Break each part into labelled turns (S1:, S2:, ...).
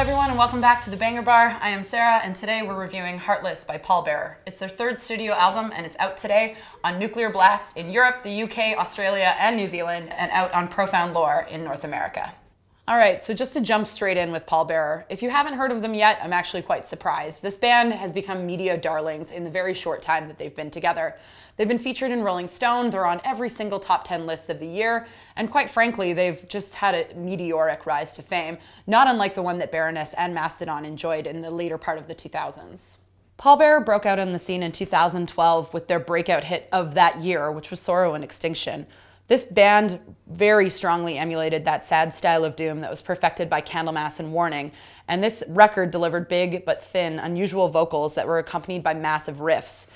S1: everyone, and welcome back to the Banger Bar. I am Sarah, and today we're reviewing Heartless by Pallbearer. It's their third studio album, and it's out today on Nuclear Blast in Europe, the UK, Australia, and New Zealand, and out on Profound Lore in North America. All right, so just to jump straight in with Paul Pallbearer, if you haven't heard of them yet, I'm actually quite surprised. This band has become media darlings in the very short time that they've been together. They've been featured in Rolling Stone, they're on every single top 10 list of the year, and quite frankly, they've just had a meteoric rise to fame, not unlike the one that Baroness and Mastodon enjoyed in the later part of the 2000s. Paul Pallbearer broke out on the scene in 2012 with their breakout hit of that year, which was Sorrow and Extinction. This band very strongly emulated that sad style of doom that was perfected by Candlemass and Warning, and this record delivered big but thin, unusual vocals that were accompanied by massive riffs.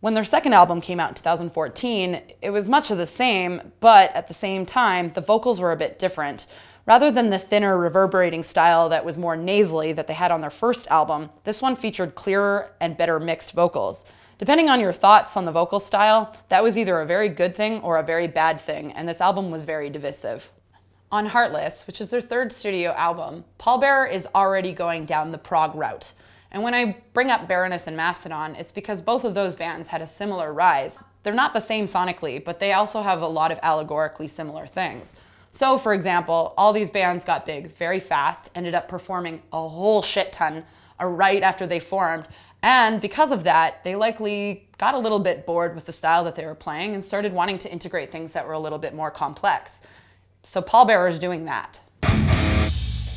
S1: When their second album came out in 2014, it was much of the same, but at the same time, the vocals were a bit different. Rather than the thinner, reverberating style that was more nasally that they had on their first album, this one featured clearer and better mixed vocals. Depending on your thoughts on the vocal style, that was either a very good thing or a very bad thing, and this album was very divisive. On Heartless, which is their third studio album, Paul Pallbearer is already going down the prog route. And when I bring up Baroness and Mastodon, it's because both of those bands had a similar rise. They're not the same sonically, but they also have a lot of allegorically similar things. So, for example, all these bands got big very fast, ended up performing a whole shit ton uh, right after they formed, and because of that, they likely got a little bit bored with the style that they were playing and started wanting to integrate things that were a little bit more complex. So Pallbearer is doing that.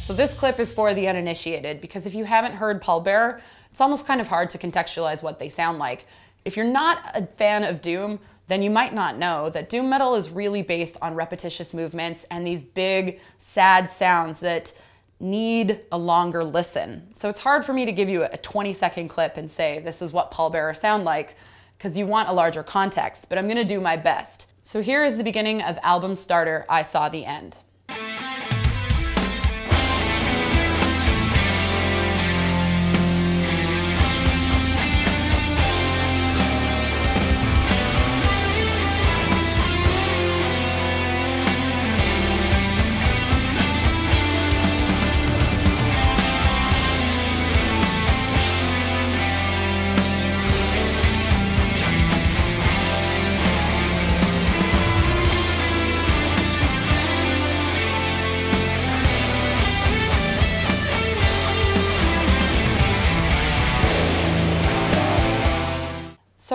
S1: So this clip is for the uninitiated because if you haven't heard Pallbearer, it's almost kind of hard to contextualize what they sound like. If you're not a fan of Doom, then you might not know that Doom metal is really based on repetitious movements and these big, sad sounds that need a longer listen. So it's hard for me to give you a 20 second clip and say, this is what Pallbearer sound like, because you want a larger context, but I'm gonna do my best. So here is the beginning of album starter, I Saw the End.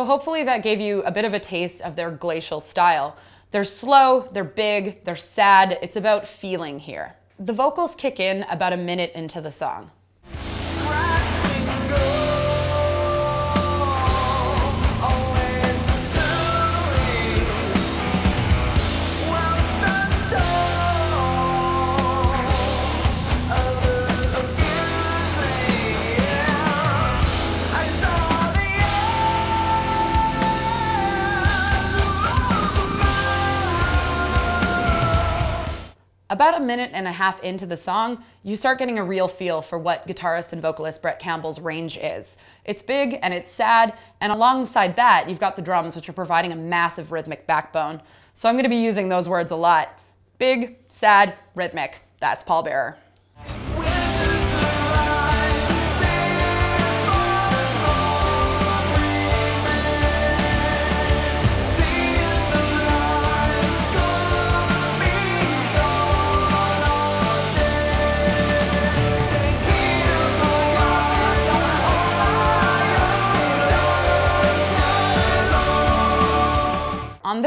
S1: So hopefully that gave you a bit of a taste of their glacial style. They're slow, they're big, they're sad. It's about feeling here. The vocals kick in about a minute into the song. About a minute and a half into the song, you start getting a real feel for what guitarist and vocalist Brett Campbell's range is. It's big and it's sad, and alongside that, you've got the drums, which are providing a massive rhythmic backbone. So I'm gonna be using those words a lot. Big, sad, rhythmic. That's Pallbearer. On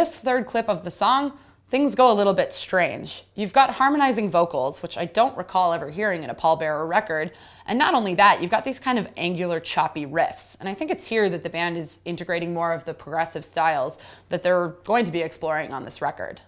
S1: this third clip of the song, things go a little bit strange. You've got harmonizing vocals, which I don't recall ever hearing in a Pallbearer record, and not only that, you've got these kind of angular, choppy riffs. And I think it's here that the band is integrating more of the progressive styles that they're going to be exploring on this record.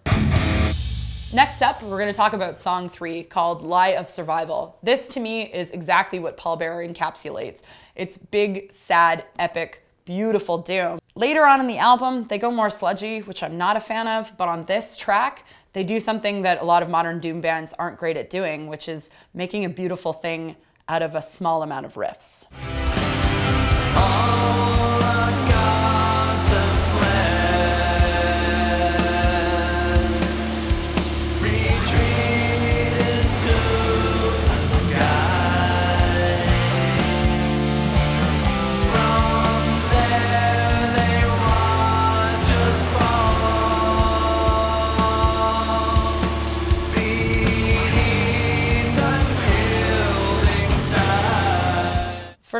S1: Next up, we're going to talk about song three called Lie of Survival. This to me is exactly what Pallbearer encapsulates. It's big, sad, epic, beautiful doom. Later on in the album, they go more sludgy, which I'm not a fan of, but on this track, they do something that a lot of modern doom bands aren't great at doing, which is making a beautiful thing out of a small amount of riffs. For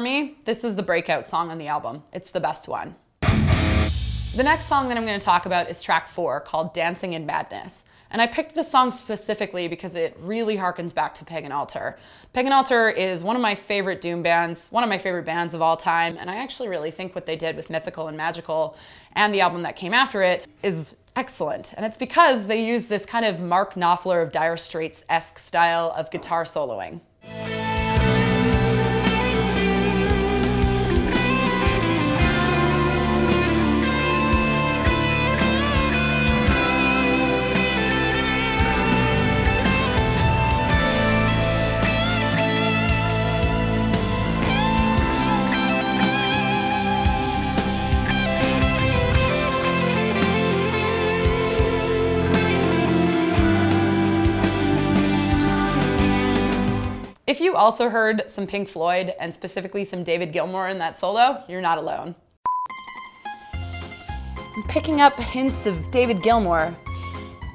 S1: me, this is the breakout song on the album. It's the best one. The next song that I'm going to talk about is track four called Dancing in Madness. And I picked this song specifically because it really harkens back to Pagan Altar. Pagan Altar is one of my favorite Doom bands, one of my favorite bands of all time, and I actually really think what they did with Mythical and Magical and the album that came after it is excellent. And it's because they use this kind of Mark Knopfler of Dire Straits-esque style of guitar soloing. If you also heard some Pink Floyd and specifically some David Gilmour in that solo, you're not alone. I'm picking up hints of David Gilmour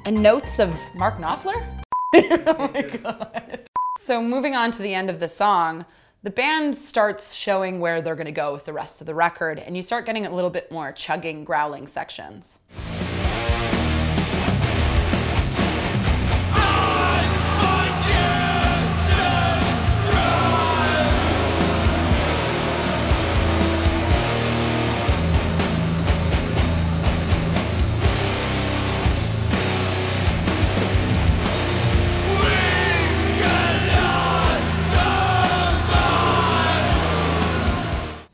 S1: and notes of Mark Knopfler. oh my god. So moving on to the end of the song, the band starts showing where they're gonna go with the rest of the record, and you start getting a little bit more chugging, growling sections.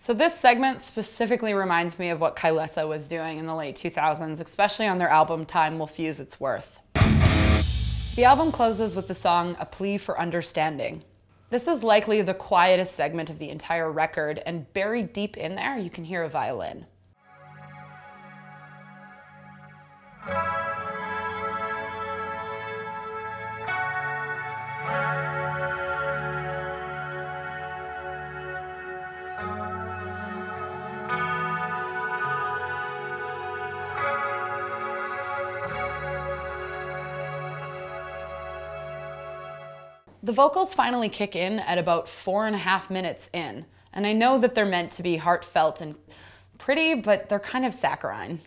S1: So this segment specifically reminds me of what Kylesa was doing in the late 2000s, especially on their album Time Will Fuse Its Worth. The album closes with the song A Plea for Understanding. This is likely the quietest segment of the entire record, and buried deep in there, you can hear a violin. The vocals finally kick in at about four and a half minutes in, and I know that they're meant to be heartfelt and pretty, but they're kind of saccharine.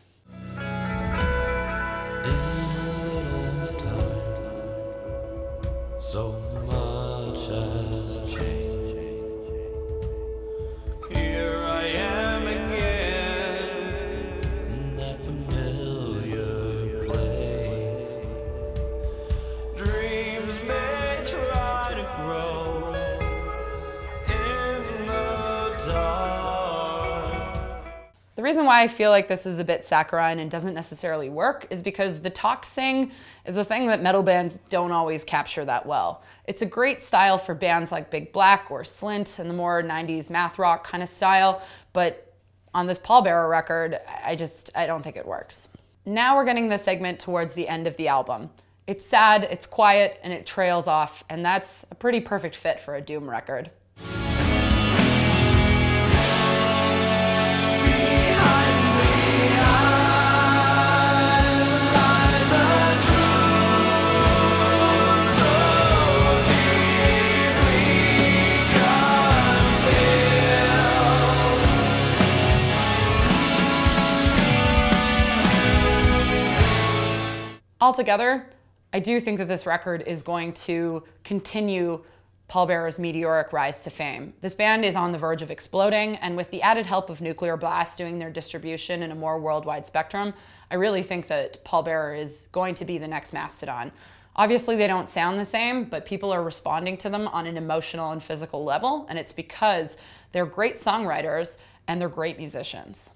S1: Why I feel like this is a bit saccharine and doesn't necessarily work is because the talk sing is a thing that metal bands don't always capture that well. It's a great style for bands like Big Black or Slint and the more 90s math rock kind of style, but on this Pallbearer record, I just, I don't think it works. Now we're getting the segment towards the end of the album. It's sad, it's quiet, and it trails off, and that's a pretty perfect fit for a Doom record. Altogether, I do think that this record is going to continue Pallbearer's meteoric rise to fame. This band is on the verge of exploding, and with the added help of Nuclear Blast doing their distribution in a more worldwide spectrum, I really think that Pallbearer is going to be the next Mastodon. Obviously, they don't sound the same, but people are responding to them on an emotional and physical level, and it's because they're great songwriters and they're great musicians.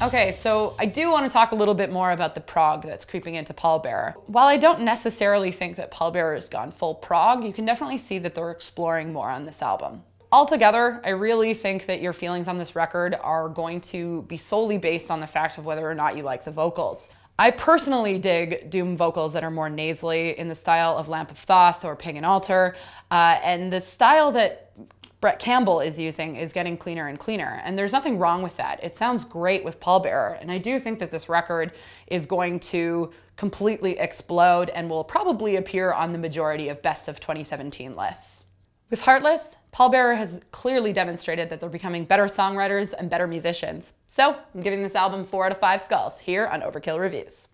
S1: Okay, so I do want to talk a little bit more about the prog that's creeping into Pallbearer. While I don't necessarily think that Pallbearer has gone full prog, you can definitely see that they're exploring more on this album. Altogether, I really think that your feelings on this record are going to be solely based on the fact of whether or not you like the vocals. I personally dig Doom vocals that are more nasally in the style of Lamp of Thoth or Pagan Altar, uh, and the style that Brett Campbell is using is getting cleaner and cleaner. And there's nothing wrong with that. It sounds great with Pallbearer. And I do think that this record is going to completely explode and will probably appear on the majority of best of 2017 lists. With Heartless, Pallbearer has clearly demonstrated that they're becoming better songwriters and better musicians. So I'm giving this album 4 out of 5 skulls here on Overkill Reviews.